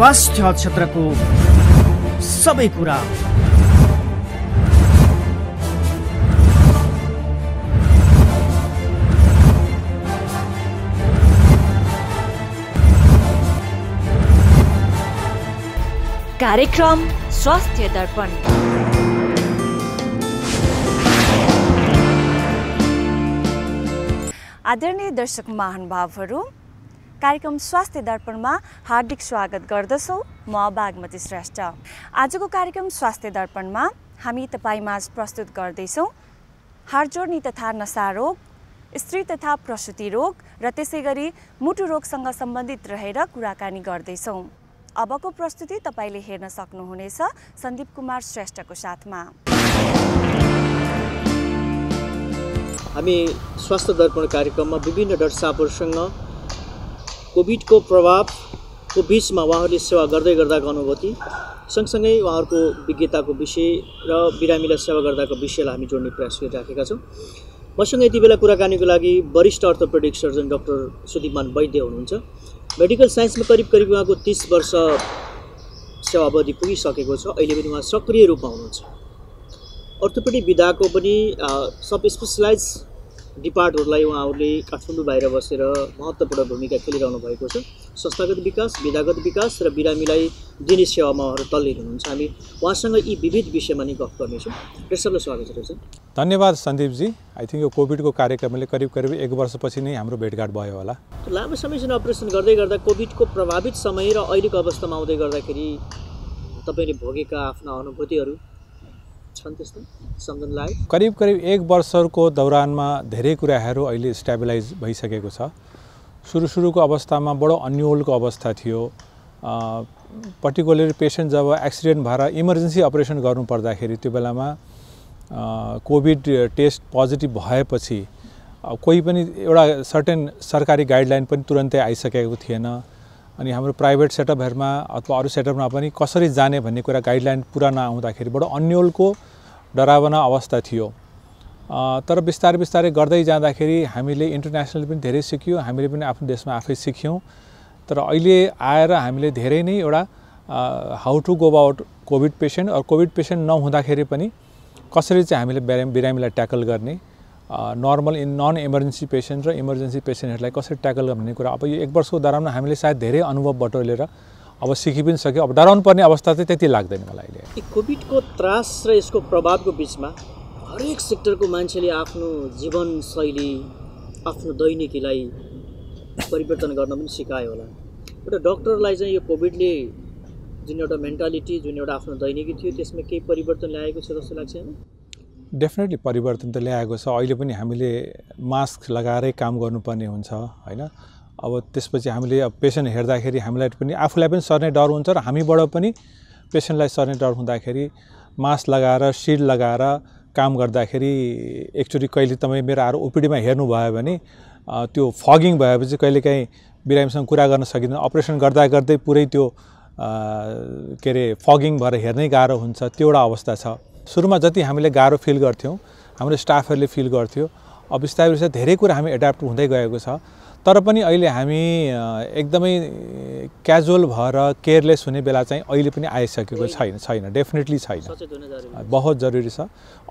स्वास्थ्य क्षेत्रको सबै कुरा। कार्यक्रम स्वास्थ्य दर्पण। आदरणीय दर्शक महानुभावहरू कार्यक्रम स्वास्थ्य दर्पणमा हार्दिक स्वागत गर्दछौँ। म बागमती श्रेष्ठ। आजको कार्यक्रम स्वास्थ्य दर्पणमा हामी तपाईँमाझ प्रस्तुत गर्दैछौँ। हाडजोड्नी तथा नसा रोग स्त्री तथा प्रसुति रोग र त्यसै गरी मुटु रोगसँग सम्बन्धित रहेर कुराकानी गर्दैछौँ। अबको प्रस्तुति तपाईँले हेर्न सक्नुहुनेछ सन्दीप कुमार श्रेष्ठको साथमा। हामी स्वास्थ्य दर्पण कार्यक्रममा विभिन्न साहबहरूसँग कोभिडको प्रभावको बिचमा उहाँहरूले सेवा गर्दै गर्दाको अनुभूति सँगसँगै उहाँहरूको विज्ञताको विषय र बिरामीलाई सेवा गर्दाको विषयलाई हामी जोड्ने प्रयास गरिराखेका छौँ। मसँग यति बेला कुराकानीको लागि वरिष्ठ orthopaedic surgeon doctor Sudipman Vaidya हुनुहुन्छ। मेडिकल साइन्समा करिब करिब उहाँको तिस वर्ष सेवा अवधि पुगिसकेको छ। अहिले पनि उहाँ सक्रिय रूपमा हुनुहुन्छ। अर्थोपेडिक विधाको पनि सब स्पेसलाइज डिपार्टहरूलाई उहाँहरूले काठमाडौँ बाहिर बसेर महत्त्वपूर्ण भूमिका खेलिरहनु भएको छ। संस्थागत विकास विधागत विकास र बिरामीलाई दिने सेवामा उहाँहरू तल्लिन हुनुहुन्छ। हामी उहाँसँग यी विविध विषयमा नै गफ गर्नेछौँ। सबैलाई स्वागत छ धन्यवाद सन्दीपजी। आई थिङ्क यो कोभिडको कार्यक्रमले करिब करिब एक वर्षपछि नै हाम्रो भेटघाट भयो होला। लामो समयसम्म अपरेसन गर्दै गर्दा कोभिडको प्रभावित समय र अहिलेको अवस्थामा आउँदै गर्दाखेरि तपाईँले भोगेका आफ्ना अनुभूतिहरू छन् त्यस्तो करिब करिब एक वर्षको दौरानमा धेरै कुराहरू अहिले स्टेबिलाइज भइसकेको छ। सुरु सुरुको अवस्थामा बडो अन्यलको अवस्था थियो। पर्टिकुलरली पेसेन्ट जब एक्सिडेन्ट भएर इमर्जेन्सी अपरेसन गर्नु पर्दाखेरि त्यो बेलामा कोभिड टेस्ट पोजिटिभ भएपछि कोही पनि एउटा सर्टेन सरकारी गाइडलाइन पनि तुरन्तै आइसकेको थिएन। अनि हाम्रो प्राइभेट सेटअपहरूमा अथवा अरू सेटअपमा पनि कसरी जाने भन्ने कुरा गाइडलाइन पुरा नआउँदाखेरि बडो अन्यलको डरावना अवस्था थियो। तर बिस्तारै बिस्तारै गर्दै जाँदाखेरि हामीले इन्टरनेसनल पनि धेरै सिक्यौँ हामीले पनि आफ्नो देशमा आफै सिक्यौँ। तर अहिले आएर हामीले धेरै नै एउटा how to go about covid patient अरू कोभिड पेसेन्ट नहुँदाखेरि पनि कसरी चाहिँ हामीले बिरामी बिरामीलाई ट्याकल गर्ने normal in non emergency patient र इमर्जेन्सी पेसेन्टहरूलाई कसरी ट्याकल गर्ने कुरा। अब यो एक वर्षको दौरानमा हामीले सायद धेरै अनुभव बटोलेर अब सिकि पनि सक्यो अब डराउनु पर्ने अवस्था चाहिँ त्यति लाग्दैन मलाई अहिले। कोभिडको त्रास र यसको प्रभावको बिचमा हरेक सेक्टरको मान्छेले आफ्नो जीवनशैली आफ्नो दैनिकीलाई परिवर्तन गर्न पनि सिकायो होला। एउटा डक्टरलाई चाहिँ यो कोभिडले जुन एउटा मेन्टालिटी जुन एउटा आफ्नो दैनिकी थियो त्यसमा केही परिवर्तन ल्याएको छ जस्तो लाग्छ होइन? डेफिनेटली परिवर्तन त ल्याएको छ। अहिले पनि हामीले मास्क लगाएरै काम गर्नुपर्ने हुन्छ होइन? अब त्यसपछि हामीले अब पेसेन्ट हेर्दाखेरि हामीलाई पनि आफूलाई पनि सर्ने डर हुन्छ र हामीबाट पनि पेसेन्टलाई सर्ने डर हुँदाखेरि मास्क लगाएर सिड लगाएर काम गर्दाखेरि एकचोटि कहिले तपाईँ मेरो आएर ओपिडीमा हेर्नुभयो भने त्यो फगिङ भएपछि कहिलेकाहीँ बिरामीसँग कुरा गर्न सकिँदैन। अपरेसन गर्दा गर्दै पुरै त्यो के अरे फगिङ भएर हेर्नै गाह्रो हुन्छ। त्यो एउटा अवस्था छ। सुरुमा जति हामीले गाह्रो फिल गर्थ्यौँ हाम्रो स्टाफहरूले फिल गर्थ्यो। अब बिस्तारै बिस्तारै धेरै कुरा हामी एडाप्ट हुँदै गएको छ। तर पनि अहिले हामी एकदमै क्याजुअल भएर केयरलेस हुने बेला चाहिँ अहिले पनि आइसकेको छैन छैन डेफिनेटली छैन। बहुत जरुरी छ।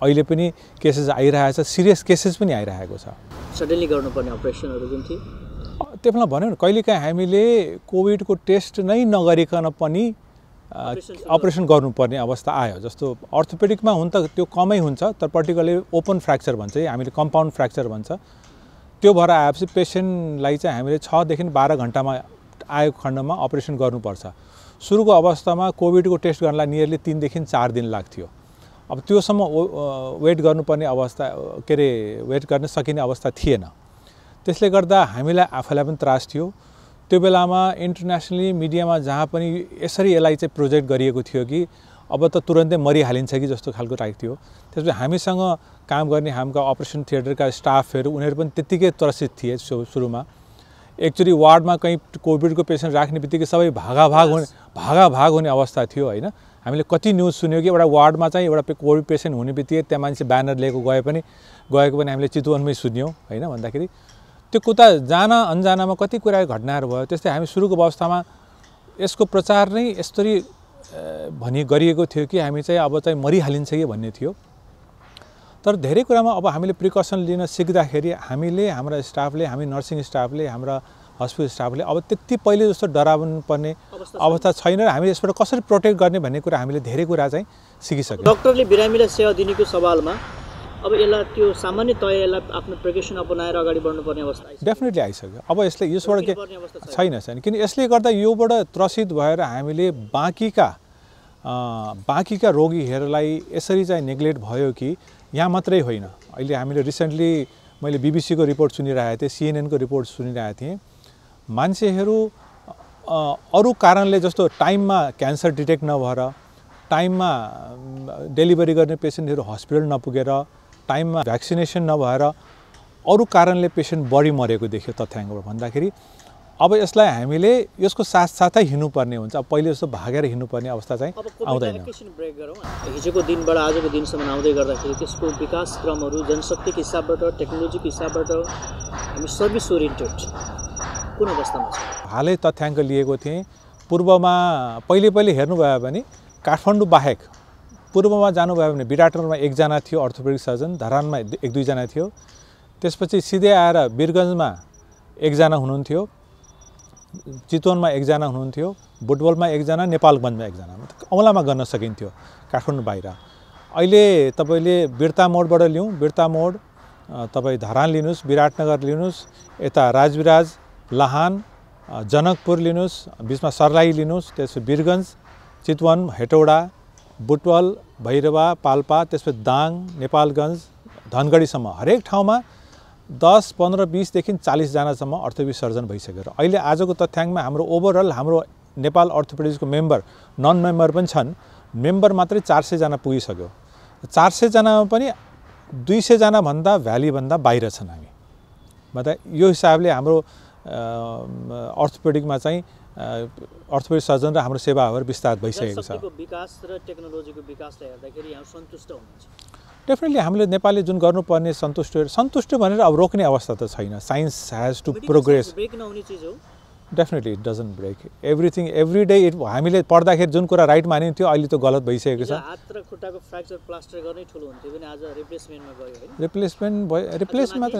अहिले पनि केसेस आइरहेको छ सिरियस केसेस पनि आइरहेको छ। सडनली गर्नुपर्ने अपरेसनहरू जुन थियो त्यो बेला भन्यो भने कहिलेकाहीँ हामीले कोभिडको टेस्ट नै नगरिकन पनि अपरेसन गर्नुपर्ने। अवस्था आयो। जस्तो अर्थोपेडिकमा हुन त त्यो कमै हुन्छ तर पर्टिकुलरली ओपन फ्र्याक्चर भन्छ है हामीले कम्पाउन्ड फ्र्याक्चर भन्छ। त्यो भएर आएपछि पेसेन्टलाई चाहिँ हामीले छदेखि बाह्र घन्टामा आएको खण्डमा अपरेसन गर्नुपर्छ। सुरुको अवस्थामा कोभिडको टेस्ट गर्नलाई नियरली तिनदेखि चार दिन लाग्थ्यो। अब त्योसम्म वेट गर्नुपर्ने अवस्था के अरे वेट गर्न सकिने अवस्था थिएन। त्यसले गर्दा हामीलाई आफैलाई पनि त्रास थियो। त्यो बेलामा इन्टरनेसनली मिडियामा जहाँ पनि यसरी यसलाई चाहिँ प्रोजेक्ट गरिएको थियो कि अब त तुरन्तै मरिहालिन्छ कि जस्तो खालको टाइप थियो। त्यसपछि हामीसँग काम गर्ने हाम्रा अपरेसन थिएटरका स्टाफहरू उनीहरू पनि त्यत्तिकै त्रसित थिए सुरुमा। एकचोटि वार्डमा कहीँ कोभिडको पेसेन्ट राख्ने बित्तिकै सबै भागाभाग हुने भागाभाग हुने अवस्था थियो होइन। हामीले कति न्युज सुन्यौँ कि एउटा वार्डमा चाहिँ एउटा कोभिड पेसेन्ट हुने बित्तिकै त्यहाँ मान्छे ब्यानर लिएको गए पनि गएको पनि हामीले चितवनमै सुन्यौँ होइन भन्दाखेरि। त्यो कुता जान अन्जानामा कति कुरा घटनाहरू भयो त्यस्तै हामी सुरुको अवस्थामा यसको प्रचार नै यसरी भनी गरिएको थियो कि हामी चाहिँ अब चाहिँ मरिहालिन्छ कि भन्ने थियो। तर धेरै कुरामा अब हामीले प्रिकसन लिन सिक्दाखेरि हामीले हाम्रा स्टाफले हामी नर्सिङ स्टाफले हाम्रा हस्पिटल स्टाफले अब त्यति पहिले जस्तो डराउनु पर्ने अवस्था छैन। र हामीले यसबाट कसरी प्रोटेक्ट गर्ने भन्ने कुरा हामीले धेरै कुरा चाहिँ सिकिसक्यौँ। डक्टरले बिरामीलाई सेवा दिनेको सवालमा अब यसलाई त्यो सामान्यतया यसलाई आफ्नो प्रिकसन अपनाएर अगाडि बढ्नुपर्ने अवस्था। डेफिनेटली आइसक्यो अब यसले यसबाट के छैन। छैन किन यसले गर्दा योबाट त्रसित भएर हामीले बाँकीका बाँकीका रोगीहरूलाई यसरी चाहिँ नेग्लेक्ट भयो कि यहाँ मात्रै होइन अहिले हामीले रिसेन्टली मैले बिबिसीको रिपोर्ट सुनिरहेको थिएँ सिएनएनको रिपोर्ट सुनिरहेको थिएँ मान्छेहरू अरू कारणले जस्तो टाइममा क्यान्सर डिटेक्ट नभएर टाइममा डेलिभरी गर्ने पेसेन्टहरू हस्पिटल नपुगेर टाइममा भ्याक्सिनेसन नभएर अरू कारणले पेसेन्ट बढी मरेको देख्यो तथ्याङ्कबाट भन्दाखेरि अब यसलाई हामीले यसको साथसाथै हिँड्नुपर्ने हुन्छ। अब पहिले जस्तो भागेर हिँड्नुपर्ने अवस्था चाहिँ आउँदैन। हिजोको दिनबाट आजको दिनसम्म आउँदै गर्दाखेरि त्यसको विकास क्रमहरू जनशक्तिको हिसाबबाट टेक्नोलोजीको हिसाबबाट हामी सर्भिस ओरिएन्टेड कुन अवस्थामा छ? हालै तथ्याङ्क लिएको थिएँ। पूर्वमा पहिले पहिले हेर्नुभयो भने काठमाडौँ बाहेक पूर्वमा जानुभयो भने विराटनगरमा एकजना थियो अर्थोपेडिक सर्जन धरानमा एक दुईजना थियो। त्यसपछि सिधै आएर वीरगन्जमा एकजना हुनुहुन्थ्यो चितवनमा एकजना हुनुहुन्थ्यो बुटबलमा एकजना नेपालगञ्जमा एकजना। औँलामा गर्न सकिन्थ्यो काठमाडौँ बाहिर। अहिले तपाईँले बिर्ता मोडबाट लिउँ बिर्ता मोड तपाईँ धरान लिनुहोस् विराटनगर लिनुहोस् यता राजविराज लाहान जनकपुर लिनुहोस् बिचमा सर्लाही लिनुहोस् त्यसपछि वीरगञ्ज चितवन हेटौडा बुटवल भैरवा पाल्पा त्यसपछि दाङ नेपालगञ्ज धनगढीसम्म। हरेक ठाउँमा दस पन्ध्र बिसदेखि चालिसजनासम्म अर्थोपेडिक सर्जन भइसक्यो र अहिले आजको तथ्याङ्कमा हाम्रो ओभरअल हाम्रो नेपाल अर्थोपेडिक्सको मेम्बर नन मेम्बर पनि छन्। मेम्बर मात्रै चार सयजना पुगिसक्यो। चार सयजनामा पनि दुई सयजनाभन्दा भ्यालीभन्दा बाहिर छन् हामी। मतलब यो हिसाबले हाम्रो अर्थोपेडिकमा चाहिँ अर्थोपेडिक सर्जन र हाम्रो सेवाहरू विस्तार भइसकेको छ। विकास र टेक्नोलोजीको विकासलाई हेर्दाखेरि यहाँ सन्तुष्ट हुनुहुन्छ। डेफिनेटली हामीले नेपालले जुन गर्नुपर्ने सन्तुष्ट सन्तुष्ट भनेर अब रोक्ने अवस्था त छैन। Science has to progress break नहुने चिज हो। Definitely it doesn't break everything every day it हामीले पढ्दाखेरि जुन कुरा राइट मानिन्थ्यो अहिले त गलत भइसकेको छ। हात र खुट्टाको फ्र्याक्चर प्लास्टर गर्नै ठुलो हुन्थ्यो भने आज रिप्लेसमेन्टमा गयो होइन रिप्लेसमेन्ट भयो रिप्लेस मात्र।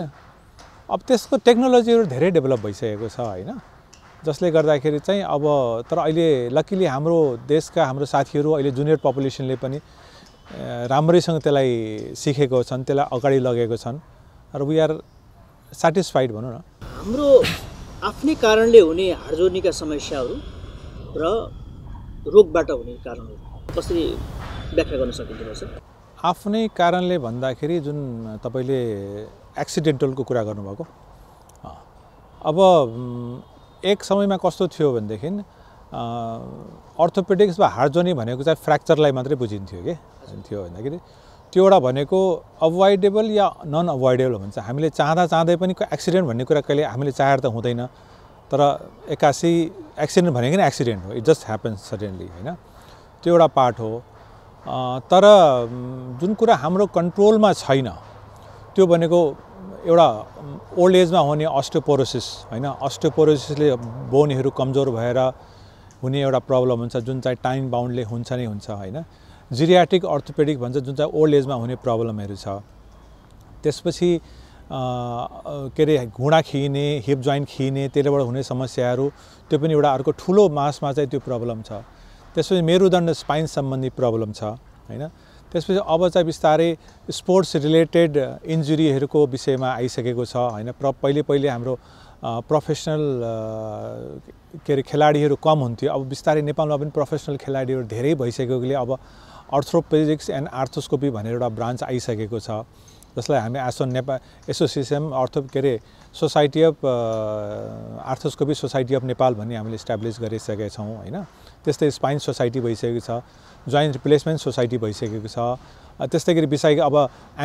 अब त्यसको टेक्नोलोजीहरू धेरै डेभलप भइसकेको छ होइन? जसले गर्दाखेरि चाहिँ अब तर अहिले लकिली हाम्रो देशका हाम्रो साथीहरू अहिले जुनियर पपुलेसनले पनि राम्रैसँग त्यसलाई सिकेको छन् त्यसलाई अगाडि लगेको छन्। र वी आर सेटिस्फाइड भनौँ न। हाम्रो आफ्नै कारणले हुने हाडजोड्नीका समस्याहरू र रोगबाट हुने कारणहरू कसरी व्याख्या गर्न सकिन्छ आफ्नै कारणले भन्दाखेरि जुन तपाईँले एक्सिडेन्टलको कुरा गर्नुभएको अब एक समयमा कस्तो थियो भनेदेखि अर्थोपेडिक्स वा हार्जोनी भनेको चाहिँ फ्र्याक्चरलाई मात्रै बुझिन्थ्यो कि? थियो भन्दाखेरि त्यो एउटा भनेको अभोइडेबल या नन अभोइडेबल भन्छ। हामीले चाहँदा चाहँदै पनि एक्सिडेन्ट भन्ने कुरा कहिले हामीले चाहेर त हुँदैन। तर एक्कासी एक्सिडेन्ट भनेको नै एक्सिडेन्ट हो। इट जस्ट ह्यापन्स सडनली होइन? त्यो एउटा पार्ट हो। तर जुन कुरा हाम्रो कन्ट्रोलमा छैन त्यो भनेको एउटा ओल्ड एजमा हुने अस्टोपोरोसिस होइन? अस्टोपोरोसिसले बोनहरू कमजोर भएर हुने एउटा प्रब्लम हुन्छ जुन चाहिँ टाइम बााउन्डले हुन्छ नै हुन्छ होइन? जिरियाटिक अर्थोपेडिक भन्छ जुन चाहिँ ओल्ड एजमा हुने प्रब्लमहरू छ। त्यसपछि के अरे घुँडा खिने हिप जोइन्ट खिने त्यसलेबाट हुने समस्याहरू त्यो पनि एउटा अर्को ठुलो मासमा चाहिँ त्यो प्रब्लम छ। त्यसपछि मेरुदण्ड स्पाइन सम्बन्धी प्रब्लम छ होइन? त्यसपछि अब चाहिँ बिस्तारै स्पोर्ट्स रिलेटेड इन्जुरीहरूको विषयमा आइसकेको छ होइन? प्र पहिले पहिले हाम्रो प्रोफेसनल के अरे खेलाडीहरू कम हुन्थ्यो। अब बिस्तारै नेपालमा पनि प्रोफेसनल खेलाडीहरू धेरै भइसकेकोले अब अर्थोपेडिक्स एन्ड आर्थोस्कोपी भनेर एउटा ब्रान्च आइसकेको छ जसलाई हामी एसोन नेपाल एसोसिएसन अर्थो के अरे society of arthroscopy society of Nepal भन्ने हामीले इस्टाब्लिस गरिसकेका छौँ होइन? त्यस्तै स्पाइन सोसाइटी भइसकेको छ जोइन्ट रिप्लेसमेन्ट सोसाइटी भइसकेको छ। त्यस्तै गरी विषय अब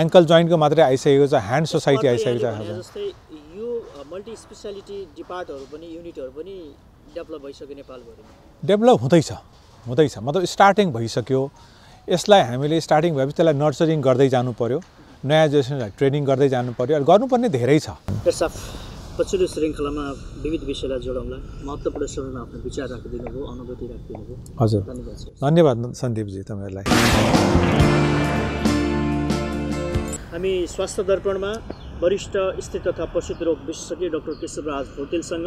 एङ्कल जोइन्टको मात्रै आइसकेको छ ह्यान्ड सोसाइटी आइसकेको छ जस्तै यो मल्टी स्पेसालिटी डिपार्टहरू पनि युनिटहरू पनि डेभलप भइसक्यो नेपालभरिमा डेभलप हुँदैछ हुँदैछ। मतलब स्टार्टिङ भइसक्यो। यसलाई हामीले स्टार्टिङ भएपछि त्यसलाई नर्चरिङ गर्दै जानु पऱ्यो नयाँ जेनेरेसनलाई ट्रेनिङ गर्दै जानु पऱ्यो गर्नुपर्ने धेरै छ। पछिल्लो श्रृङ्खलामा विविध विषयलाई जोडौँला महत्त्वपूर्ण समयमा आफ्नो विचार राखिदिनु भयो अनुभूति राखिदिनु भयो हजुर। धन्यवाद धन्यवाद सन्दीपजी तपाईँहरूलाई। हामी स्वास्थ्य दर्पणमा वरिष्ठ स्थित तथा पशुत रोग विशेषज्ञ डक्टर केशवराज भोटेलसँग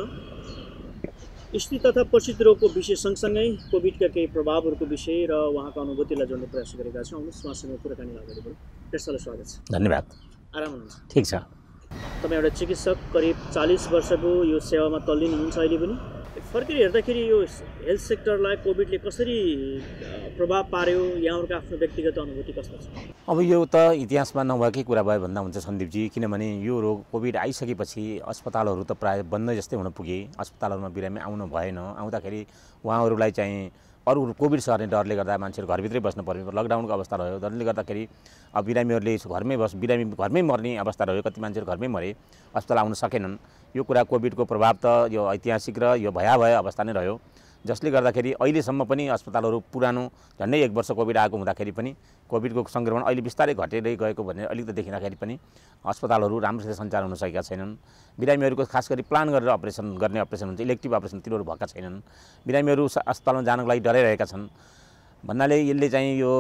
स्थित तथा पशुत रोगको विषय सँगसँगै कोभिडका केही प्रभावहरूको विषय र उहाँको अनुभूतिलाई जोड्ने प्रयास गरेका छौँ। आउनुहोस् उहाँसँग कुराकानी अगाडि बढौँ त्यसलाई स्वागत छ। धन्यवाद। आराम हुनुहुन्छ? ठिक छ। तपाईँ एउटा चिकित्सक करिब चालिस वर्षको यो सेवामा तल्लिनु हुनुहुन्छ अहिले पनि। फर्केर हेर्दाखेरि यो हेल्थ सेक्टरलाई कोभिडले कसरी प्रभाव पार्यो यहाँहरूको आफ्नो व्यक्तिगत अनुभूति कस्तो छ? अब यो त इतिहासमा नभएकै कुरा भयो भन्दा हुन्छ सन्दीपजी किनभने यो रोग कोभिड आइसकेपछि अस्पतालहरू त प्रायः बन्द जस्तै हुन पुगे। अस्पतालहरूमा बिरामी आउनु भएन। आउँदाखेरि उहाँहरूलाई चाहिँ अरू कोभिड सर्ने डरले गर्दा मान्छेहरू घरभित्रै बस्नु पर्यो लकडाउनको अवस्था रह्यो। जसले गर्दाखेरि अब बिरामीहरूले घरमै बस बिरामी घरमै मर्ने अवस्था रह्यो। कति मान्छेहरू घरमै मरे अस्पताल आउन सकेनन्। यो कुरा कोभिडको प्रभाव त यो ऐतिहासिक र यो भयावह अवस्था नै रह्यो। जसले गर्दाखेरि अहिलेसम्म पनि अस्पतालहरू पुरानो झन्डै एक वर्ष कोभिड आएको हुँदाखेरि पनि कोभिडको सङ्क्रमण अहिले बिस्तारै घटेरै गएको भन्ने अलिकति देखिँदाखेरि पनि अस्पतालहरू राम्रोसित सञ्चालन हुन सकेका छैनन्। बिरामीहरूको खास गरी प्लान गरेर अपरेसन गर्ने अपरेसन हुन्छ इलेक्टिभ अपरेसन तिनीहरू भएका छैनन्। बिरामीहरू अस्पतालमा जानको लागि डराइरहेका छन्। भन्नाले यसले चाहिँ यो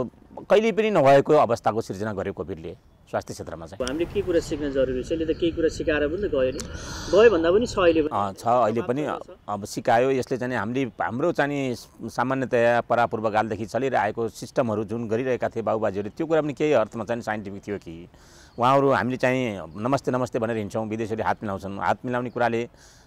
कहिले पनि नभएको अवस्थाको सिर्जना गर्यो कोभिडले। स्वास्थ्य क्षेत्रमा चाहिँ। हामीले के कुरा सिक्न जरुरी छ? यसले त केही कुरा सिकाएर पनि त गयो नि। गयो भन्दा पनि छ अहिले छ अहिले पनि अब सिकायो। यसले चाहिँ हामीले हाम्रो चाहिँ सामान्यतया परापूर्वकालदेखि चलिरहेको सिस्टमहरू जुन गरिरहेका थिए बाबुबाजेहरूले त्यो कुरा पनि केही अर्थमा चाहिँ साइन्टिफिक थियो कि? उहाँहरू हामीले चाहिँ नमस्ते नमस्ते भनेर हिँड्छौँ विदेशीहरूले हात मिलाउँछन्। हात मिलाउने कुराले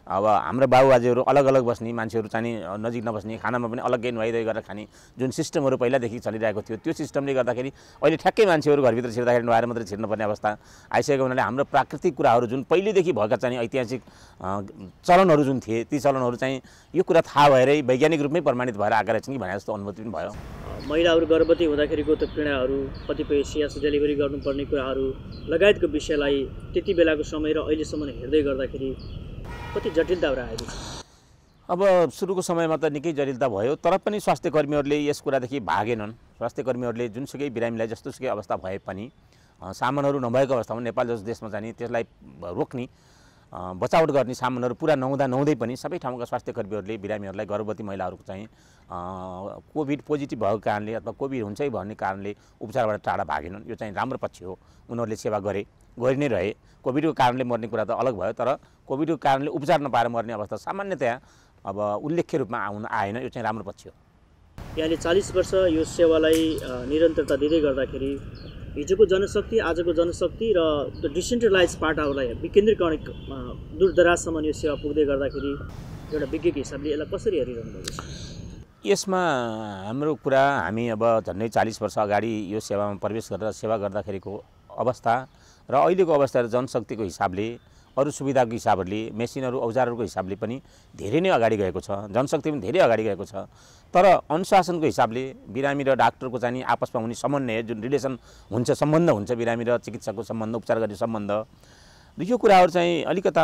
अब हाम्रो बाबुबाजेहरू अलग अलग बस्ने मान्छेहरू चाहिँ नजिक नबस्ने खानामा पनि अलग्गै नुहाइदिए गरेर खाने जुन सिस्टमहरू पहिलादेखि चलिरहेको थियो त्यो सिस्टमले गर्दाखेरि अहिले ठ्याक्कै मान्छेहरू घरभित्र छिर्दाखेरि नुहाएर मात्रै छिर्नुपर्ने अवस्था आइसकेको हुनाले हाम्रो प्राकृतिक कुराहरू जुन पहिलेदेखि भएका चाहिँ ऐतिहासिक चलनहरू जुन थिए ती चलनहरू चाहिँ यो कुरा थाहा भएरै वैज्ञानिक रूपमै प्रमाणित भएर आएका रहेछन् कि भने जस्तो अनुभूति पनि भयो। महिलाहरू गर्भवती हुँदाखेरिको त पीडाहरू कतिपय सियास डेलिभरी गर्नुपर्ने कुराहरू लगायतको विषयलाई त्यति बेलाको समय र अहिलेसम्म हेर्दै गर्दाखेरि कति जटिलताहरू आएको अब सुरुको समयमा त निकै जटिलता भयो तर पनि स्वास्थ्य कर्मीहरूले यस कुरादेखि भागेनन्। स्वास्थ्य कर्मीहरूले जुनसुकै बिरामीलाई जस्तोसुकै अवस्था भए पनि सामानहरू नभएको अवस्थामा नेपाल जस्तो देशमा चाहिँ त्यसलाई रोक्ने। बचावट गर्ने सामानहरू पुरा नहुँदा नहुँदै पनि सबै ठाउँका स्वास्थ्य कर्मीहरूले बिरामीहरूलाई गर्भवती महिलाहरूको चाहिँ कोभिड पोजिटिभ भएको कारणले अथवा कोभिड हुन्छ भन्ने कारणले उपचारबाट टाढा भागेनन्। यो चाहिँ राम्रो पक्ष हो। उनीहरूले सेवा गरे गरि नै रहे। कोभिडको कारणले मर्ने कुरा त अलग भयो तर कोभिडको कारणले उपचार नपाएर मर्ने अवस्था सामान्यतया अब उल्लेख्य रूपमा आउन आएन। यो चाहिँ राम्रो पक्ष हो। यहाँले चालिस वर्ष यो सेवालाई निरन्तरता दिँदै गर्दाखेरि हिजोको जनशक्ति आजको जनशक्ति र त्यो डिसेन्ट्रलाइज पाटाहरूलाई विकेन्द्रीकरण दूरदराजसम्म यो सेवा पुग्दै गर्दाखेरि एउटा विज्ञको हिसाबले यसलाई कसरी हेरिरहनु भएको छ? यसमा हाम्रो कुरा हामी अब झन्डै चालिस वर्ष अगाडि यो सेवामा प्रवेश गरेर सेवा गर्दाखेरिको अवस्था र अहिलेको अवस्था र जनशक्तिको हिसाबले अरू सुविधाको हिसाबहरूले मेसिनहरू औजारहरूको हिसाबले पनि धेरै नै अगाडि गएको छ। जनशक्ति पनि धेरै अगाडि गएको छ। तर अनुशासनको हिसाबले बिरामी र डाक्टरको चाहिँ आपसमा हुने समन्वय जुन रिलेसन हुन्छ सम्बन्ध हुन्छ बिरामी र चिकित्सकको सम्बन्ध उपचार गर्ने सम्बन्ध यो कुराहरू चाहिँ अलिकता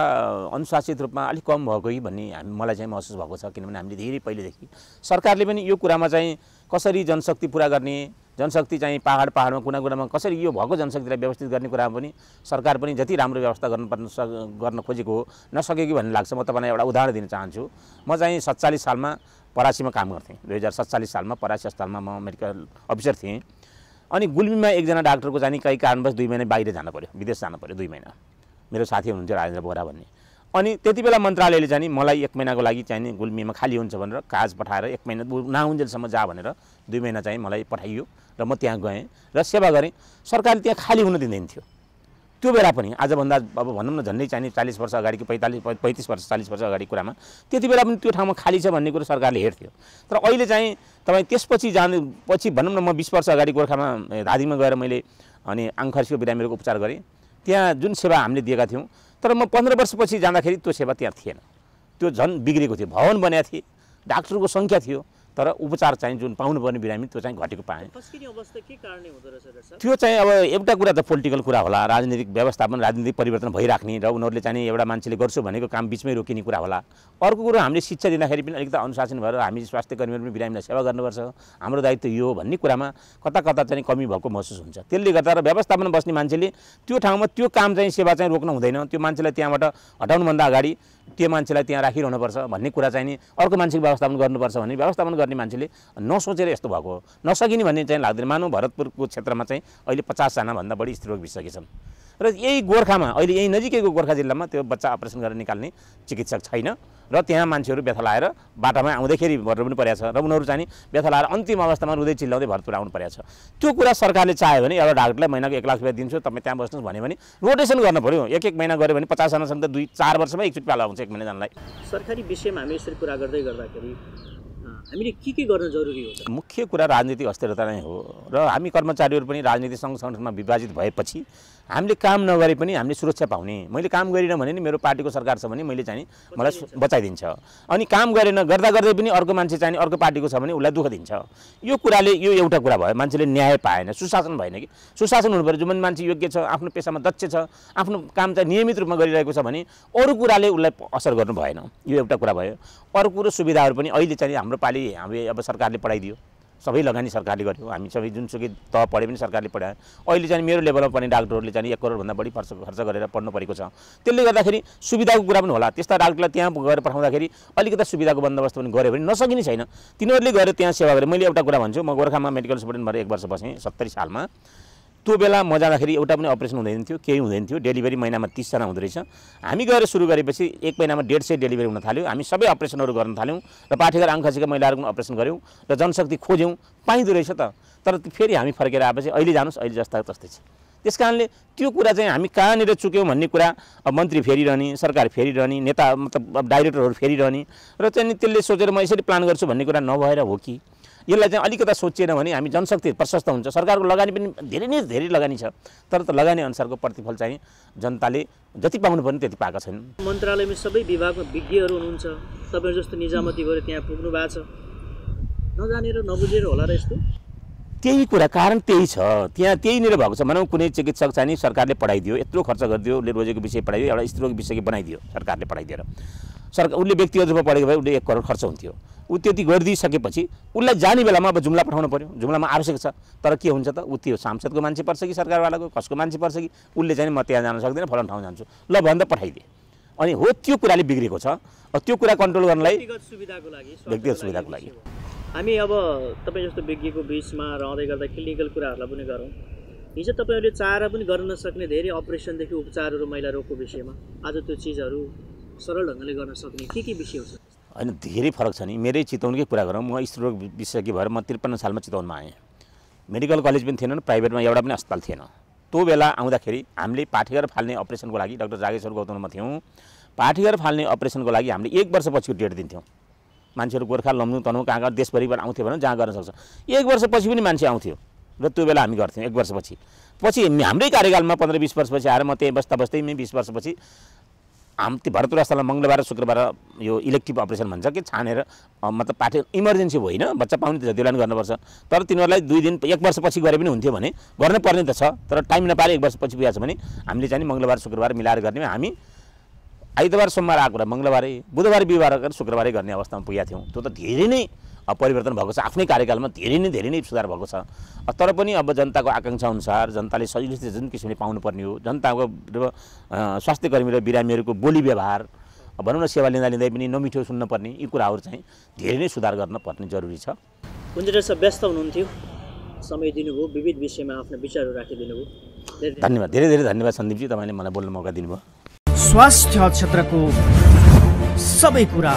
अनुशासित रूपमा अलिक कम भएको कि भन्ने हामी मलाई चाहिँ महसुस भएको छ किनभने हामीले धेरै पहिलेदेखि सरकारले पनि यो कुरामा चाहिँ कसरी जनशक्ति पुरा गर्ने जनशक्ति चाहिँ पाहाड पाहाडमा कुना कुनामा कसरी यो भएको जनशक्तिलाई व्यवस्थित गर्ने कुरामा पनि सरकार पनि जति राम्रो व्यवस्था गर्नुपर्ने गर्न खोजेको हो नसक्यो कि भन्ने लाग्छ म तपाईँलाई एउटा उदाहरण दिन चाहन्छु। म चाहिँ सत्तालिस सालमा परासीमा काम गर्थेँ दुई हजार सत्तालिस सालमा परासी अस्पतालमा म मेडिकल अफिसर थिएँ। अनि गुल्मीमा एकजना डाक्टरको चाहिँ कहीँ कारणवश दुई महिना बाहिर जानु पऱ्यो विदेश जानु पऱ्यो दुई महिना। मेरो साथी हुनुहुन्थ्यो राजेन्द्र बोरा भन्ने। अनि त्यति बेला मन्त्रालयले चाहिँ मलाई एक महिनाको लागि चाहिँ नि गुल्मीमा खाली हुन्छ भनेर कागज पठाएर एक महिना नहुन्जेलसम्म जा भनेर दुई महिना चाहिँ मलाई पठाइयो र म त्यहाँ गएँ र सेवा गरेँ। सरकारले त्यहाँ खाली हुन दिँदैन थियो। त्यो बेला पनि आजभन्दा अब भनौँ न झन्डै चाहिँ नि चालिस वर्ष अगाडिको पैँतालिस पैँतिस वर्ष चालिस वर्ष अगाडि कुरामा त्यति बेला पनि त्यो ठाउँमा खाली छ भन्ने कुरो सरकारले हेर्थ्यो। तर अहिले चाहिँ तपाईँ त्यसपछि जानु पछि भनौँ न म बिस वर्ष अगाडि गोर्खामा धादिङमा गएर मैले अनि आङखर्सीको बिरामीहरूको उपचार गरेँ। त्यहाँ जुन सेवा हामीले दिएका थियौँ तर म पन्ध्र वर्षपछि जाँदाखेरि त्यो सेवा त्यहाँ थिएन। त्यो झन् बिग्रेको थियो भवन बनेका थिए डाक्टरको सङ्ख्या थियो तर उपचार चाहिँ जुन पाउनुपर्ने बिरामी त्यो चाहिँ घटेको पाएँ। त्यो चाहिँ अब एउटा कुरा त पोलिटिकल कुरा होला राजनीतिक व्यवस्थापन राजनीतिक परिवर्तन भइराख्ने र उनीहरूले चाहिँ एउटा मान्छेले गर्छु भनेको काम बिचमै रोकिने कुरा होला। अर्को कुरो हामीले शिक्षा दिँदाखेरि पनि अलिकति अनुशासन भएर हामी स्वास्थ्य कर्मीहरू पनि बिरामीलाई सेवा गर्नुपर्छ। हाम्रो दायित्व यो हो भन्ने कुरामा कता कता चाहिँ कमी भएको महसुस हुन्छ। त्यसले गर्दा र व्यवस्थापन बस्ने मान्छेले त्यो ठाउँमा त्यो काम चाहिँ सेवा चाहिँ रोक्न हुँदैन। त्यो मान्छेलाई त्यहाँबाट हटाउनुभन्दा अगाडि त्यो मान्छेलाई त्यहाँ राखिरहनुपर्छ भन्ने कुरा चाहिँ नि अर्को मान्छेको व्यवस्थापन गर्नुपर्छ भने व्यवस्थापन गर्ने मान्छेले नसोचेर यस्तो भएको हो। नसकिने भन्ने चाहिँ लाग्दैन। मानव भरतपुरको क्षेत्रमा चाहिँ अहिले पचासजनाभन्दा बढी स्त्रीरोग विशेषज्ञ छन्। र यही गोर्खामा अहिले यही नजिकैको गोर्खा जिल्लामा त्यो बच्चा अपरेसन गरेर निकाल्ने चिकित्सक छैन र त्यहाँ मान्छेहरू व्यथा लाएर बाटामा आउँदैखेरि भर्नु पनि परेको छ र उनीहरू चाहिँ व्यथा लाएर अन्तिम अवस्थामा रुँदै चिल्लाउँदै भरतपुर आउनु परेको छ। त्यो कुरा सरकारले चाह्यो भने एउटा डाक्टरलाई महिनाको एक लाख रुपियाँ दिन्छु तपाईँ त्यहाँ बस्नुहोस् भन्यो भने रोटेसन गर्नु पऱ्यो। एक एक महिना गऱ्यो भने पचासजनासम्म त दुई चार वर्षमा एकचोटि पाला हुन्छ एक महिनाजनालाई। सरकारी विषयमा हामी यसरी कुरा गर्दै गर्दाखेरि हामीले के के गर्न जरुरी हो मुख्य कुरा राजनीतिक अस्थिरता नै हो र हामी कर्मचारीहरू पनि राजनीतिक सङ्घ सङ्गठनमा विभाजित भएपछि हामीले काम नगरे पनि हामीले सुरक्षा पाउने। मैले काम गरिनँ भने नि मेरो पार्टीको सरकार छ भने मैले चाहिँ मलाई बचाइदिन्छ। अनि काम गरेन गर्दा गर्दै पनि अर्को मान्छे चाहिँ अर्को पार्टीको छ भने उसलाई दुःख दिन्छ। यो कुराले यो एउटा कुरा भयो मान्छेले न्याय पाएन सुशासन भएन कि। सुशासन हुनु पऱ्यो जुन मान्छे योग्य छ आफ्नो पेसामा दक्ष छ आफ्नो काम चाहिँ नियमित रूपमा गरिरहेको छ भने अरू कुराले उसलाई असर गर्नु भएन। यो एउटा कुरा भयो। अर्को कुरो सुविधाहरू पनि अहिले चाहिँ हाम्रो पालि हामी अब सरकारले पढाइदियो। सबै लगानी सरकारले गर्यो। हामी सबै जुनसुकै तह पढे पनि सरकारले पढायो। अहिले चाहिँ मेरो लेभलमा पनि डाक्टरहरूले चाहिँ एक करोडभन्दा बढी खर्च खर्च गरेर पढ्नु परेको छ। त्यसले गर्दाखेरि सुविधाको कुरा पनि होला। त्यस्ता डाक्टरलाई त्यहाँ गएर पठाउँदाखेरि अलिकति सुविधाको बन्दोबस्त पनि गऱ्यो भने नसकिने छैन। तिनीहरूले गएर त्यहाँ सेवा गरे। मैले एउटा कुरा भन्छु। म गोर्खामा मेडिकल सुपरिटेन्डेन्ट भएर एक वर्ष बसेँ सत्तरी सालमा। त्यो बेला म जाँदाखेरि एउटा पनि अपरेसन हुँदैन थियो केही हुँदैन थियो। डेलिभरी महिनामा तिसजना हुँदो रहेछ। हामी गएर सुरु गरेपछि एक महिनामा डेढ सय डेलिभरी हुन थाल्यो। हामी सबै अपरेसनहरू गर्न थाल्यौँ र पाठेघर आङ्खासीका महिलाहरूको अपरेसन गऱ्यौँ र जनशक्ति खोज्यौँ। पाइँदो रहेछ त। तर फेरि हामी फर्केर आएपछि अहिले जानुहोस् अहिले जस्ता तस्तै छ। त्यस कारणले त्यो कुरा चाहिँ हामी कहाँनिर चुक्यौँ भन्ने कुरा अब मन्त्री फेरिरहने सरकार फेरिरहने नेता मतलब अब डाइरेक्टरहरू फेरिरहने र चाहिँ त्यसले सोचेर म यसरी प्लान गर्छु भन्ने कुरा नभएर हो कि? यसलाई चाहिँ अलिकता सोचिएन भने हामी जनशक्ति प्रशस्त हुन्छ। सरकारको लगानी पनि धेरै नै धेरै लगानी छ। तर त लगानी अनुसारको प्रतिफल चाहिँ जनताले जति पाउनु पर्ने त्यति पाएका छैनन्। मन्त्रालयमा सबै विभागमा विज्ञहरू हुनुहुन्छ। तपाईँहरू जस्तो निजामती भएर त्यहाँ पुग्नु भएको छ। नजानेर नबुझेर होला र यस्तो? त्यही कुरा कारण त्यही छ। त्यहाँ त्यहीँनिर भएको छ। भनौँ कुनै चिकित्सक चाहिँ नि सरकारले पढाइदियो यत्रो खर्च गरिदियो उसले रोजेको विषय पढाइदियो एउटा स्त्रीरोग विषय बनाइदियो सरकारले पढाइदिएर सरकार उसले व्यक्तिगत रूपमा पढेको भए उसले एक करोड खर्च हुन्थ्यो। ऊ त्यति गरिदिइसकेपछि उसलाई जाने बेलामा अब जुम्ला पठाउनु पऱ्यो जुम्लामा आवश्यक छ। तर के हुन्छ त? ऊ त्यो सांसदको मान्छे पर्छ कि सरकारवालाको? कसको मान्छे पर्छ कि? उसले चाहिँ म त्यहाँ जान सक्दिनँ फलान ठाउँ जान्छु। ल भन्दा पठाइदिए। अनि हो त्यो कुराले बिग्रेको छ। त्यो कुरा कन्ट्रोल गर्नलाई व्यक्तिगत सुविधाको लागि हामी अब तपाईँ जस्तो विज्ञको बिचमा रहँदै गर्दा क्लिनिकल कुराहरूलाई पनि गरौँ। हिजो तपाईँहरूले चाहेर पनि गर्न नसक्ने धेरै अपरेसनदेखि उपचारहरू महिला रोगको विषयमा। आज त्यो चिजहरू सरल ढङ्गले गर्न सक्ने के के विषय हुन्छ होइन धेरै फरक छ नि। मेरै चितवनकै कुरा गरौँ। म स्त्रीरोग विशेषज्ञ भएर म त्रिपन्न सालमा चितवनमा आएँ। मेडिकल कलेज पनि थिएन प्राइभेटमा एउटा पनि अस्पताल थिएन। त्यो बेला आउँदाखेरि हामीले पाठेघर फाल्ने अपरेसनको लागि डाक्टर जागेश्वर गौतममा थियौँ। पाठेघर फाल्ने अपरेसनको लागि हामीले एक वर्षपछिको डेट दिन्थ्यौँ। मान्छेहरू गोर्खा लम्नु तनहुँ कहाँ कहाँ देशभरिबाट आउँथ्यो भने जहाँ गर्न सक्छ। एक वर्षपछि पनि मान्छे आउँथ्यो र त्यो बेला हामी गर्थ्यौँ एक वर्षपछि। पछि हाम्रै कार्यकालमा पन्ध्र बिस वर्षपछि आएर म त्यहीँ बस्दा बस्दै बिस वर्षपछि हाम त्यो अस्पतालमा मङ्गलबार शुक्रबार यो इलेक्टिभ अपरेसन भन्छ कि छानेर मतलब पाठे इमर्जेन्सी होइन बच्चा पाउने त जतिलाई पनि गर्नुपर्छ। तर तिनीहरूलाई दुई दिन एक वर्षपछि गरे पनि हुन्थ्यो भने गर्नुपर्ने त छ तर टाइम नपाएर एक वर्षपछि पुगेको छ भने हामीले चाहिँ मङ्गलबार शुक्रबार मिलाएर गर्ने हामी आइतबार सोमबार आएको कुरा मङ्गलबारै बुधबार बिहिबार गरेर शुक्रबारै गर्ने अवस्थामा पुगेका थियौँ। त्यो त धेरै नै परिवर्तन भएको छ। आफ्नै कार्यकालमा धेरै नै धेरै नै सुधार भएको छ। तर पनि अब जनताको आकाङ्क्षा अनुसार जनताले सजिलो जुन किसिमले पाउनुपर्ने हो जनताको स्वास्थ्य कर्मी र बिरामीहरूको बोली व्यवहार भनौँ न सेवा लिँदा लिँदै पनि नमिठो सुन्नुपर्ने यी कुराहरू चाहिँ धेरै नै सुधार गर्न पर्ने जरुरी छ। कुञ्जरा सर व्यस्त हुनुहुन्थ्यो। समय दिनुभयो। विविध विषयमा आफ्नो विचारहरू राखिदिनु भयो धन्यवाद। धेरै धेरै धन्यवाद सन्दीपजी। तपाईँले मलाई बोल्न मौका दिनुभयो। स्वास्थ्य क्षेत्रको सबै कुरा।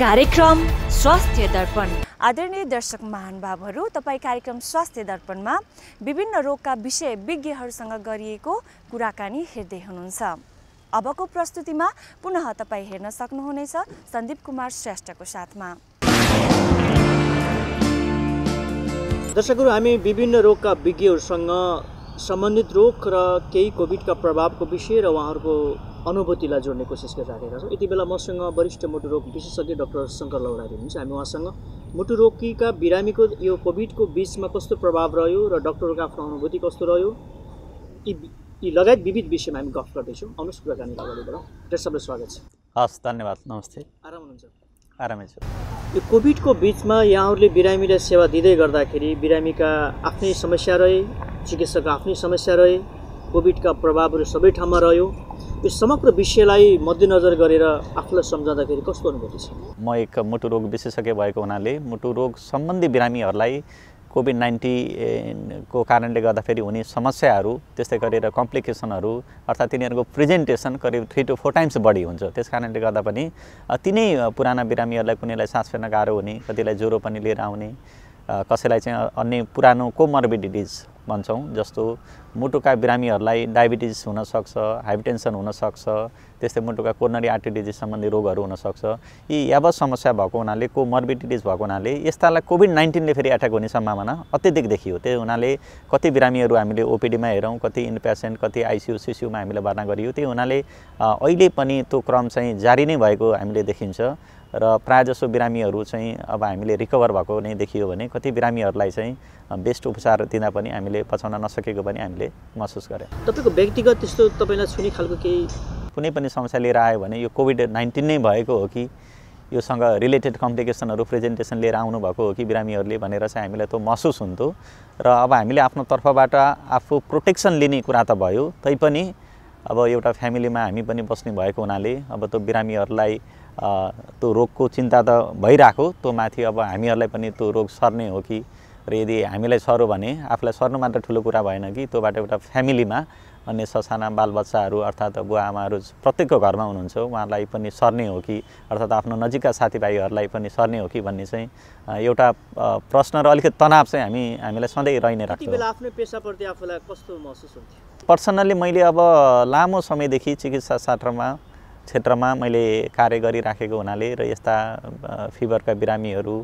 कार्यक्रम स्वास्थ्य दर्पण। आदरणीय दर्शक महानुभावहरू तपाईँ कार्यक्रम स्वास्थ्य दर्पणमा विभिन्न रोगका विषय विज्ञहरूसँग गरिएको कुराकानी हेर्दै हुनुहुन्छ। अबको प्रस्तुतिमा पुनः तपाईँ हेर्न सक्नुहुनेछ सन्दीप कुमार श्रेष्ठको साथमा। दर्शकहरू हामी विभिन्न रोगका विज्ञहरूसँग सम्बन्धित रोग र केही कोभिडका प्रभावको विषय र उहाँहरूको अनुभूतिलाई जोड्ने कोसिस गरिराखेका छौँ। यति बेला मसँग वरिष्ठ मुटु रोग विशेषज्ञ डाक्टर शङ्कर लौरारी हुनुहुन्छ। हामी उहाँसँग मुटु रोगीका बिरामीको यो कोभिडको बिचमा कस्तो प्रभाव रह्यो र डक्टरहरूको आफ्नो अनुभूति कस्तो रह्यो यी यी लगायत विविध विषयमा हामी गफ गर्दैछौँ। आउनुहोस् अगाडि बढाउँ। डाक्टर सबलाई स्वागत छ। हस् धन्यवाद। नमस्ते। आराम हुनुहुन्छ? आरामै छु। यो कोभिडको बिचमा यहाँहरूले बिरामीलाई सेवा दिँदै गर्दाखेरि बिरामीका आफ्नै समस्या रहे चिकित्सकको आफ्नै समस्या रहे कोभिडका प्रभावहरू सबै ठाउँमा रह्यो। यो समग्र विषयलाई मध्यनजर गरेर आफूलाई सम्झाउँदाखेरि कस्तो अनुभूति छ? म एक मुटु रोग विशेषज्ञ भएको हुनाले मुटु रोग सम्बन्धी बिरामीहरूलाई कोभिड नाइन्टिनको कारणले गर्दाखेरि हुने समस्याहरू त्यस्तै गरेर कम्प्लिकेसनहरू अर्थात् तिनीहरूको प्रेजेन्टेसन करिब थ्री टु फोर टाइम्स बढी हुन्छ। त्यस कारणले गर्दा पनि तिनै पुराना बिरामीहरूलाई कुनैलाई सास फेर्न गाह्रो हुने कतिलाई ज्वरो पनि लिएर आउने कसैलाई चाहिँ अन्य पुरानो कोमर्बिडिटिज भन्छौँ जस्तो मुटुका बिरामीहरूलाई डायबिटिज हुनसक्छ हाइपरटेन्सन हुनसक्छ त्यस्तै मुटुका कोर्नरी आर्टरी डिजिज सम्बन्धी रोगहरू हुनसक्छ। यी यावत समस्या भएको हुनाले कोमर्बिडिटिज भएको हुनाले यस्तालाई कोभिड नाइन्टिनले फेरि एट्याक हुने सम्भावना अत्यधिक देखियो। त्यही हुनाले कति बिरामीहरू हामीले ओपिडीमा हेरौँ कति इनपेसेन्ट कति आइसियु सिसियुमा हामीले भर्ना गरियो। त्यही हुनाले अहिले पनि त्यो क्रम चाहिँ जारी नै भएको हामीले देखिन्छ। र प्रायःजसो बिरामीहरू चाहिँ अब हामीले रिकभर भएको नै देखियो भने कति बिरामीहरूलाई चाहिँ बेस्ट उपचार दिँदा पनि हामीले बचाउन नसकेको पनि हामीले महसुस गऱ्यौँ। तपाईँको व्यक्तिगत त्यस्तो तपाईँलाई छुने खालको केही कुनै पनि समस्या लिएर आयो भने यो कोभिड नाइन्टिन नै भएको हो कि योसँग रिलेटेड कम्प्लिकेसनहरू प्रेजेन्टेसन लिएर आउनुभएको हो कि बिरामीहरूले भनेर चाहिँ हामीलाई त्यो महसुस हुन्थ्यो। र अब हामीले आफ्नो तर्फबाट आफू प्रोटेक्सन लिने कुरा त भयो तैपनि अब एउटा फ्यामिलीमा हामी पनि बस्ने भएको हुनाले अब त्यो बिरामीहरूलाई त्यो रोगको चिन्ता त भइरहेको त्यो माथि अब हामीहरूलाई पनि त्यो रोग सर्ने हो कि? र यदि हामीलाई सर्यो भने आफूलाई सर्नु मात्र ठुलो कुरा भएन कि त्योबाट एउटा फ्यामिलीमा अन्य ससाना बालबच्चाहरू अर्थात् बुवा आमाहरू प्रत्येकको घरमा हुनुहुन्छ उहाँलाई पनि सर्ने हो कि? अर्थात् आफ्नो नजिकका साथीभाइहरूलाई पनि सर्ने हो कि भन्ने चाहिँ एउटा प्रश्न र अलिकति तनाव चाहिँ हामी हामीलाई सधैँ रहि नै राख्छौँ आफ्नै पेसाप्रति आफूलाई कस्तो महसुस हुन्थ्यो? पर्सनल्ली मैले अब लामो समयदेखि चिकित्सा शास्त्रमा क्षेत्रमा मैले कार्य गरिराखेको हुनाले र यस्ता फिभरका बिरामीहरू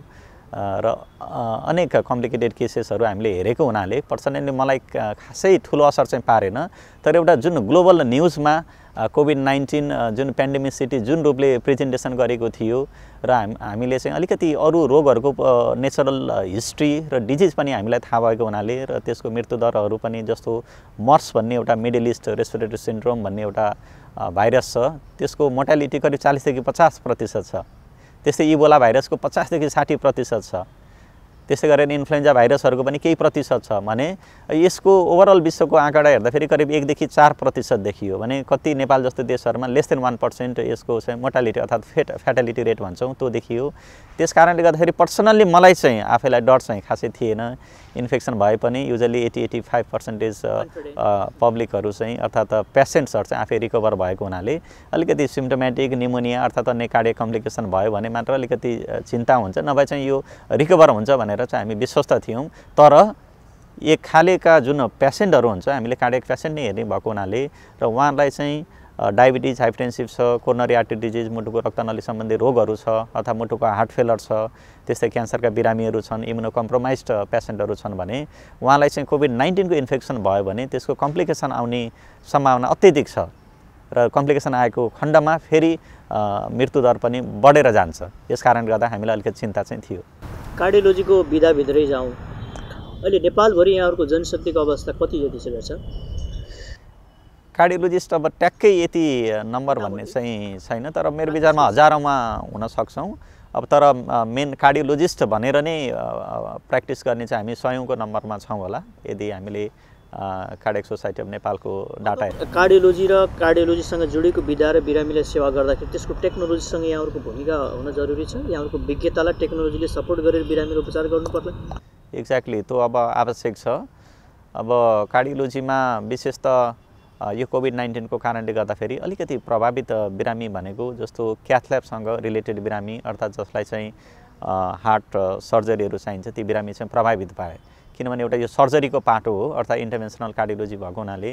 र अनेक कम्प्लिकेटेड केसेसहरू हामीले हेरेको हुनाले पर्सनल्ली मलाई खासै ठुलो असर चाहिँ पारेन। तर एउटा जुन ग्लोबल न्युजमा कोभिड नाइन्टिन जुन पेन्डेमिसिटी जुन रूपले प्रेजेन्टेसन गरेको थियो र हाम हामीले चाहिँ अलिकति अरू रोगहरूको नेचरल हिस्ट्री र डिजिज पनि हामीलाई थाहा भएको हुनाले र त्यसको मृत्युदरहरू पनि जस्तो मर्स भन्ने एउटा मिडल इस्ट रेस्पिरेटरी सिन्ड्रोम भन्ने एउटा भाइरस छ त्यसको मोर्टालिटी करिब चालिसदेखि पचास प्रतिशत छ। त्यस्तै इबोला भाइरसको पचासदेखि साठी प्रतिशत छ। त्यसै गरेर इन्फ्लुएन्जा भाइरसहरूको पनि केही प्रतिशत छ भने यसको ओभरअल विश्वको आँकडा हेर्दाखेरि करिब एकदेखि चार प्रतिशत देखियो भने कति नेपाल जस्तो देशहरूमा लेस देन वान पर्सेन्ट यसको चाहिँ मोर्टालिटी अर्थात् फेट फ्याटालिटी रेट भन्छौँ त्यो देखियो। त्यस कारणले गर्दाखेरि पर्सनल्ली मलाई चाहिँ आफैलाई डर चाहिँ खासै थिएन। इन्फेक्सन भए पनि usually eighty eighty five percentage पब्लिकहरू चाहिँ अर्थात् पेसेन्ट्सहरू चाहिँ आफै रिकभर भएको हुनाले अलिकति सिम्टोमेटिक निमोनिया अर्थात् अन्य कार्डियक कम्प्लिकेसन भयो भने मात्र अलिकति चिन्ता हुन्छ। नभए चाहिँ यो रिकभर हुन्छ भनेर चाहिँ हामी विश्वस्त थियौँ। तर एक खालेका जुन पेसेन्टहरू हुन्छ हामीले कार्डियक पेसेन्ट नै हेर्ने भएको हुनाले र उहाँहरूलाई चाहिँ डायबिटिज हाइपटेन्सिभ छ कोरोनरी आर्टरी डिजिज मुटुको रक्तनली सम्बन्धी रोगहरू छ अथवा मुटुको हार्ट फेलर छ त्यस्तै क्यान्सरका बिरामीहरू छन् इम्युनो कम्प्रोमाइज्ड पेसेन्टहरू छन् भने उहाँलाई चाहिँ कोभिड नाइन्टिनको इन्फेक्सन भयो भने त्यसको कम्प्लिकेसन आउने सम्भावना अत्यधिक छ र कम्प्लिकेसन आएको खण्डमा फेरि मृत्युदर पनि बढेर जान्छ। यस कारणले गर्दा हामीलाई अलिकति चिन्ता चाहिँ थियो। कार्डियोलोजीको विधाभित्रै जाउँ। अहिले नेपालभरि यहाँहरूको जनशक्तिको अवस्था कति जति छ? कार्डियोलोजिस्ट अब ट्याक्कै यति नम्बर भन्ने चाहिँ छैन तर मेरो विचारमा हजारौँमा हुन सक्छौँ। अब तर मेन कार्डियोलोजिस्ट भनेर नै प्र्याक्टिस गर्ने चाहिँ हामी सयौँको नम्बरमा छौँ होला यदि हामीले कार्डियक सोसाइटी अफ नेपालको डाटा कार्डियोलोजी र कार्डियोलोजीसँग जोडिएको विधा र बिरामीलाई सेवा गर्दाखेरि त्यसको टेक्नोलोजीसँग यहाँहरूको भूमिका हुन जरुरी छ? यहाँहरूको विज्ञतालाई टेक्नोलोजीले सपोर्ट गरेर बिरामीको उपचार गर्नु पर्ला? एक्ज्याक्टली त्यो अब आवश्यक छ। अब कार्डियोलोजीमा विशेष त यो कोभिड नाइन्टिनको कारणले गर्दाखेरि अलिकति प्रभावित बिरामी भनेको जस्तो क्याथल्याबसँग रिलेटेड बिरामी अर्थात् जसलाई चाहिँ हार्ट सर्जरीहरू चाहिन्छ ती बिरामी चाहिँ प्रभावित पाए। किनभने एउटा यो सर्जरीको पाटो हो अर्थात् इन्टरभेन्सनल कार्डियोलोजी भएको हुनाले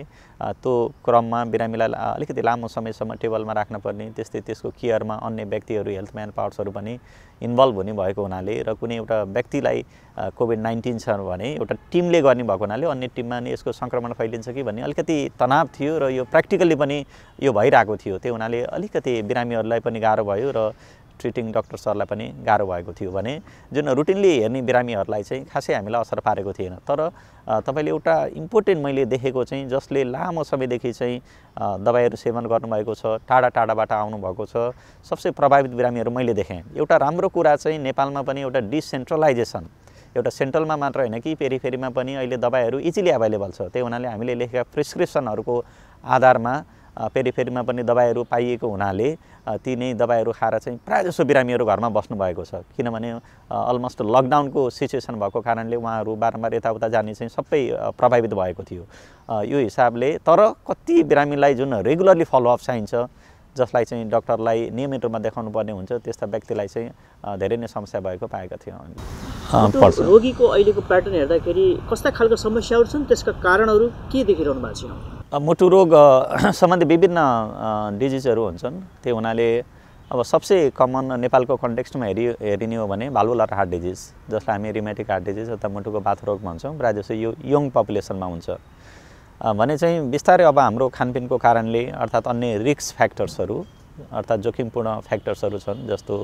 त्यो क्रममा बिरामीलाई अलिकति लामो समयसम्म टेबलमा राख्नुपर्ने त्यस्तै त्यसको केयरमा अन्य व्यक्तिहरू हेल्थ म्यान पावर्सहरू पनि इन्भल्भ हुने भएको हुनाले र कुनै एउटा व्यक्तिलाई कोभिड नाइन्टिन छ भने एउटा टिमले गर्ने भएको हुनाले अन्य टिममा नि यसको सङ्क्रमण फैलिन्छ कि भन्ने अलिकति तनाव थियो र यो प्र्याक्टिकल्ली पनि यो भइरहेको थियो। त्यो हुनाले अलिकति बिरामीहरूलाई पनि गाह्रो भयो र ट्रिटिङ सरलाई पनि गाह्रो भएको थियो भने जुन रुटिनली हेर्ने बिरामीहरूलाई चाहिँ खासै हामीलाई असर पारेको थिएन। तर तपाईँले एउटा इम्पोर्टेन्ट मैले देखेको चाहिँ जसले लामो समयदेखि चाहिँ दबाईहरू सेवन गर्नुभएको छ टाढा टाढाबाट आउनुभएको छ सबसे प्रभावित बिरामीहरू मैले देखेँ। एउटा राम्रो कुरा चाहिँ नेपालमा पनि एउटा डिसेन्ट्रलाइजेसन एउटा सेन्ट्रलमा मात्र होइन कि पेरिफेरीमा पनि अहिले दबाईहरू इजिली एभाइलेबल छ। त्यही हुनाले हामीले लेखेका प्रिस्क्रिप्सनहरूको आधारमा पेरिफेरीमा पनि दबाईहरू पाइएको हुनाले ती नै दबाईहरू खाएर चाहिँ प्रायः जसो बिरामीहरू घरमा बस्नुभएको छ। किनभने अलमोस्ट लकडाउनको सिचुएसन भएको कारणले उहाँहरू बारम्बार यताउता जाने चाहिँ सबै प्रभावित भएको थियो। यो हिसाबले तर कति बिरामीलाई जुन रेगुलरली फलोअप चाहिन्छ जसलाई चाहिँ डक्टरलाई नियमित रूपमा देखाउनु पर्ने हुन्छ त्यस्ता व्यक्तिलाई चाहिँ धेरै नै समस्या भएको पाएका थियौँ हामीले रोगीको अहिलेको प्याटर्न हेर्दाखेरि कस्ता खालको समस्याहरू छन्? त्यसका कारणहरू के देखिरहनु भएको छ मुटु रोग सम्बन्धी विभिन्न डिजिजहरू हुन्छन्। त्यो हुनाले अब सबसे कमन नेपालको कन्टेक्स्टमा हेरि हेरिने हो भने भालुलर हार्ट डिजिज जसलाई हामी रिमेटिक हार्ट डिजिज अथवा मुटुको बाथरोग भन्छौँ। प्रायः जसो यो यङ पपुलेसनमा हुन्छ। भने चाहिँ बिस्तारै अब हाम्रो खानपिनको कारणले अर्थात् अन्य रिक्स फ्याक्टर्सहरू अर्थात् जोखिमपूर्ण फ्याक्टर्सहरू छन् जस्तो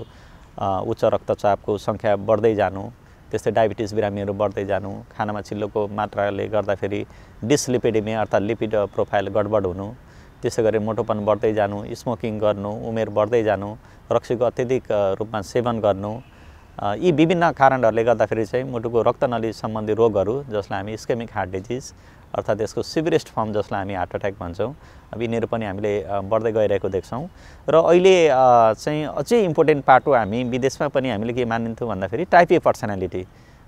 उच्च रक्तचापको सङ्ख्या बढ्दै जानु त्यस्तै डायबिटिज बिरामीहरू बढ्दै जानु खानामा चिल्लोको मात्राले गर्दाखेरि डिसलिपिडेमिया अर्थात् लिपिड प्रोफाइल गडबड हुनु त्यसै गरी मोटोपन बढ्दै जानु स्मोकिङ गर्नु उमेर बढ्दै जानु रक्सीको अत्यधिक रूपमा सेवन गर्नु यी विभिन्न कारणहरूले गर्दाखेरि चाहिँ मुटुको रक्तनली सम्बन्धी रोगहरू जसलाई हामी स्केमिक हार्ट डिजिज अर्थात् यसको सिभिरेस्ट फर्म जसलाई हामी हार्ट एट्याक भन्छौँ अब यिनीहरू पनि हामीले बढ्दै गइरहेको देख्छौँ। र अहिले चाहिँ अझै इम्पोर्टेन्ट पाटो हामी विदेशमा पनि हामीले के मानिन्थ्यौँ भन्दाखेरि टाइप ए पर्सनालिटी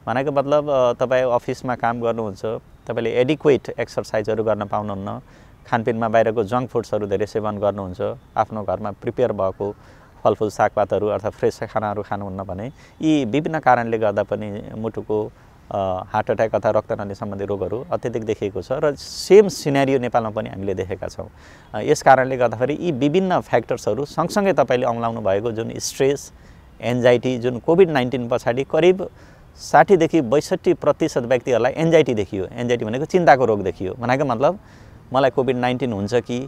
भनेको मतलब तपाईँ अफिसमा काम गर्नुहुन्छ तपाईँले एडिक्वेट एक्सर्साइजहरू गर्न पाउनुहुन्न खानपिनमा बाहिरको जङ्क फुड्सहरू धेरै सेवन गर्नुहुन्छ आफ्नो घरमा प्रिपेयर भएको फलफुल सागपातहरू अर्थात् फ्रेस खानाहरू खानुहुन्न भने यी विभिन्न कारणले गर्दा पनि मुटुको हार्ट एट्याक अथवा रक्तनली सम्बन्धी रोगहरू अत्यधिक देखिएको छ र सेम सिनेरियो नेपालमा पनि हामीले देखेका छौँ। यस कारणले गर्दाखेरि यी विभिन्न फ्याक्टर्सहरू सँगसँगै तपाईँले औँलाउनु भएको जुन स्ट्रेस एन्जाइटी जुन कोभिड नाइन्टिन पछाडि करिब साठीदेखि बैसठी प्रतिशत व्यक्तिहरूलाई एन्जाइटी देखियो। एन्जाइटी भनेको चिन्ताको रोग देखियो। भनेको मतलब मलाई कोभिड नाइन्टिन हुन्छ कि?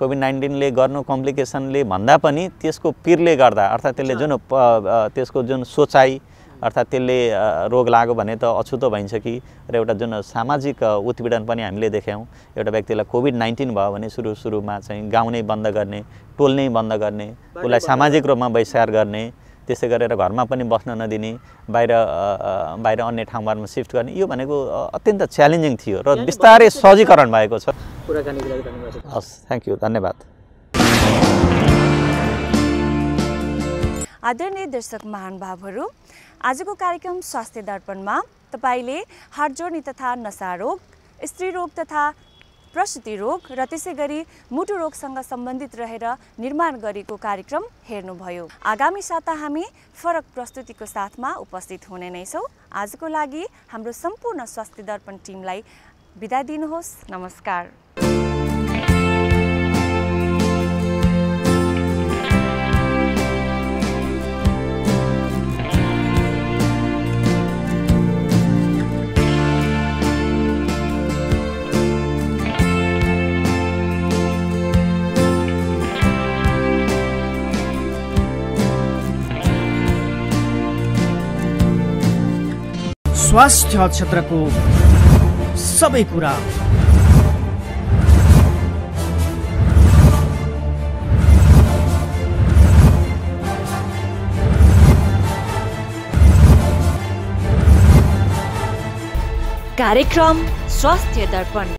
कोभिड नाइन्टिनले गर्नु कम्प्लिकेसनले भन्दा पनि त्यसको पिरले गर्दा अर्थात् त्यसले जुन त्यसको जुन सोचाइ अर्थात् त्यसले रोग लाग्यो भने त अछुतो भइन्छ कि। र एउटा जुन सामाजिक उत्पीडन पनि हामीले देख्यौँ एउटा व्यक्तिलाई कोभिड नाइन्टिन भयो भने सुरु सुरुमा चाहिँ गाउँ नै बन्द गर्ने टोल नै बन्द गर्ने उसलाई सामाजिक रूपमा बहिष्कार गर्ने त्यसै गरेर घरमा पनि बस्न नदिने बाहिर बाहिर अन्य ठाउँहरूमा सिफ्ट गर्ने यो भनेको अत्यन्त च्यालेन्जिङ थियो र बिस्तारै सहजीकरण भएको छ। कुराकानीको लागि धन्यवाद छ हस् थ्याङ्क यू धन्यवाद। आदरणीय दर्शक महानुभावहरू आजको कार्यक्रम स्वास्थ्य दर्पणमा तपाईँले हात जोड्ने तथा नसा रोग स्त्री रोग तथा प्रसुति रोग र त्यसै गरी मुटु रोगसँग सम्बन्धित रहेर निर्माण गरेको कार्यक्रम हेर्नुभयो। आगामी साता हामी फरक प्रस्तुतिको साथमा उपस्थित हुने नै छौँ। आजको लागि हाम्रो सम्पूर्ण स्वास्थ्य दर्पण टिमलाई बिदा दिनुहोस्। नमस्कार। स्वास्थ्य क्षेत्रको सबै कुरा। कार्यक्रम स्वास्थ्य दर्पण।